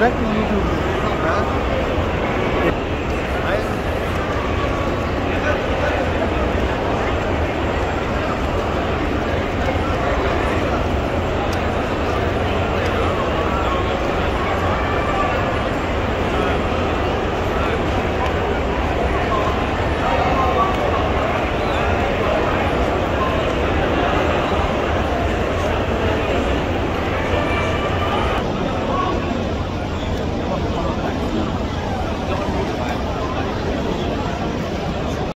Black Widow, tá?